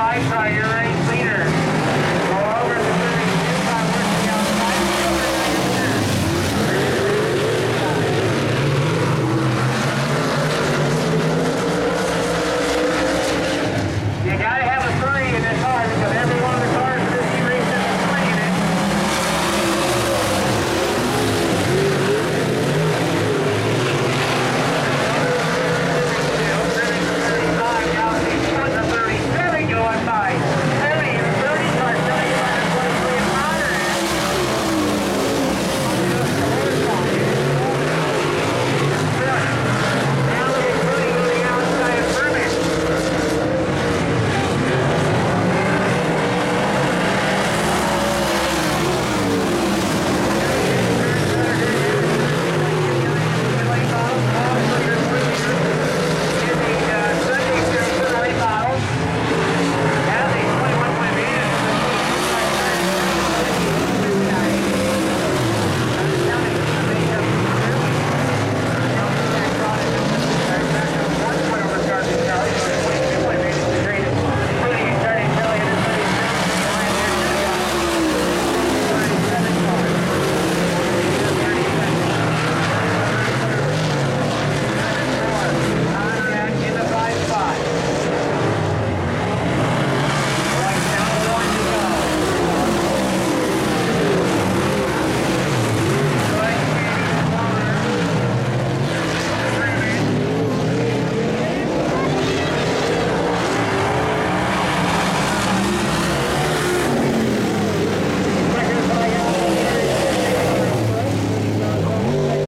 side prior.